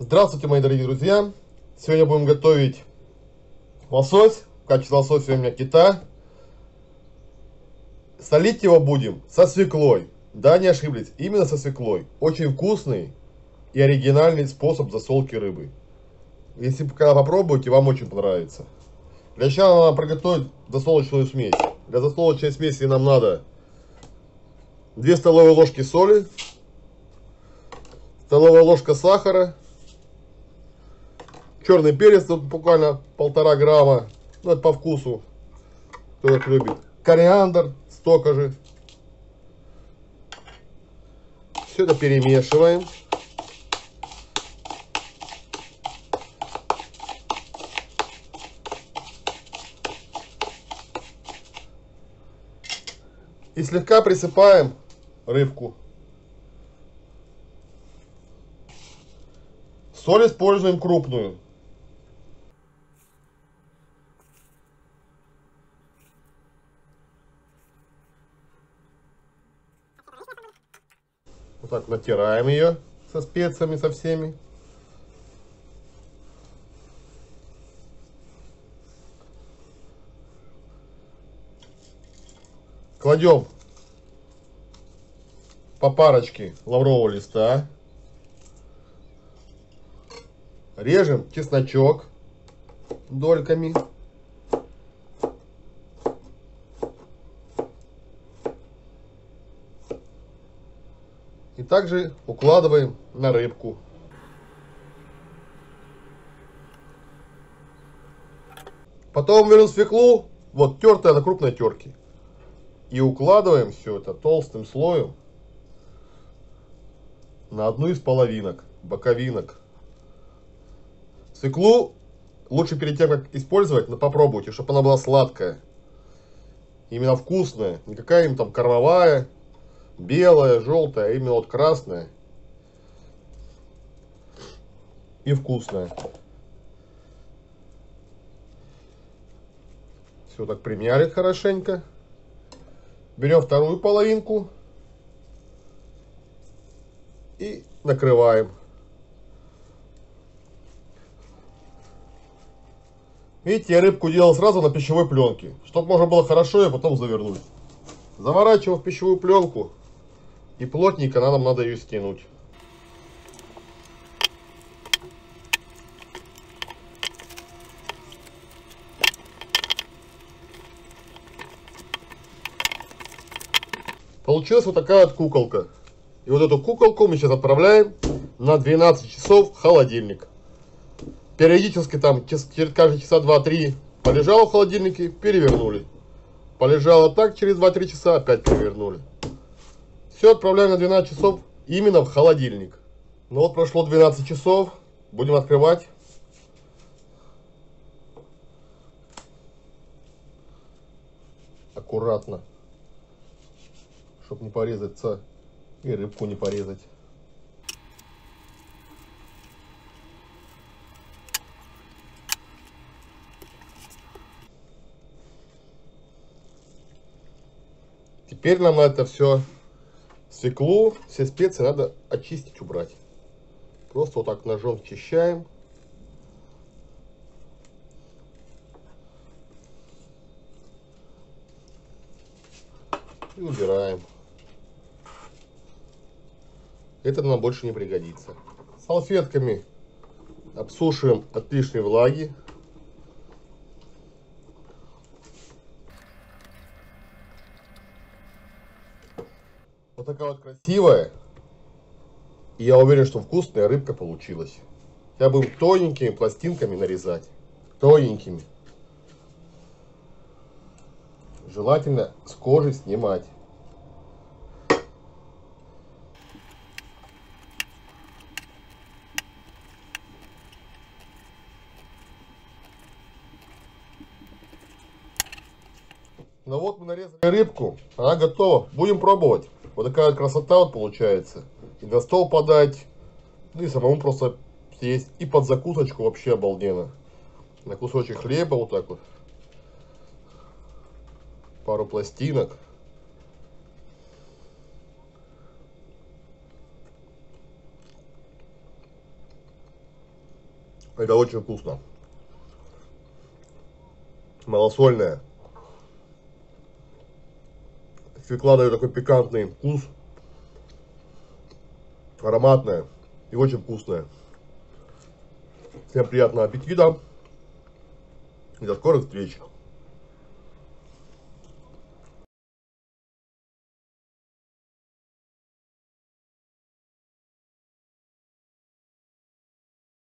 Здравствуйте, мои дорогие друзья! Сегодня будем готовить лосось. В качестве лосося у меня кита. Солить его будем со свеклой. Да, не ошиблись, именно со свеклой. Очень вкусный и оригинальный способ засолки рыбы. Если когда попробуете, вам очень понравится. Для начала надо приготовить засолочную смесь. Для засолочной смеси нам надо 2 столовые ложки соли, столовая ложка сахара, черный перец, тут буквально полтора грамма, ну это по вкусу, кто как любит, кориандр, столько же. Все это перемешиваем. И слегка присыпаем рыбку. Соль используем крупную. Вот так натираем ее со специями, со всеми. Кладем по парочке лаврового листа. Режем чесночок дольками. И также укладываем на рыбку. Потом берем свеклу, вот тертая на крупной терке. И укладываем все это толстым слоем на одну из половинок, боковинок. Свеклу лучше перед тем, как использовать, но попробуйте, чтобы она была сладкая. Именно вкусная. Не какая-нибудь там кормовая, белая, желтая, а именно вот красная. И вкусная. Все так примяли хорошенько. Берем вторую половинку и накрываем. Видите, я рыбку делал сразу на пищевой пленке, чтобы можно было хорошо ее потом завернуть. Заворачиваем в пищевую пленку и плотненько нам надо ее стянуть. Получилась вот такая вот куколка. И вот эту куколку мы сейчас отправляем на 12 часов в холодильник. Периодически там через каждые часа 2-3 полежала в холодильнике, перевернули. Полежала так, через 2-3 часа опять перевернули. Все отправляем на 12 часов именно в холодильник. Ну вот прошло 12 часов, будем открывать. Аккуратно чтобы не порезаться и рыбку не порезать. Теперь нам это все свеклу, все специи надо очистить, убрать. Просто вот так ножом чищаем. И убираем. Это нам больше не пригодится. Салфетками обсушиваем от лишней влаги. Такая вот красивая. И я уверен, что вкусная рыбка получилась. Я будем тоненькими пластинками нарезать. Тоненькими. Желательно с кожи снимать. Ну вот мы нарезали рыбку, она готова. Будем пробовать. Вот такая красота вот получается. И на стол подать, ну и самому просто съесть. И под закусочку вообще обалденно. На кусочек хлеба вот так вот. Пару пластинок. Это очень вкусно. Малосольная. Свекла дает такой пикантный вкус. Ароматная и очень вкусная. Всем приятного аппетита. И до скорых встреч.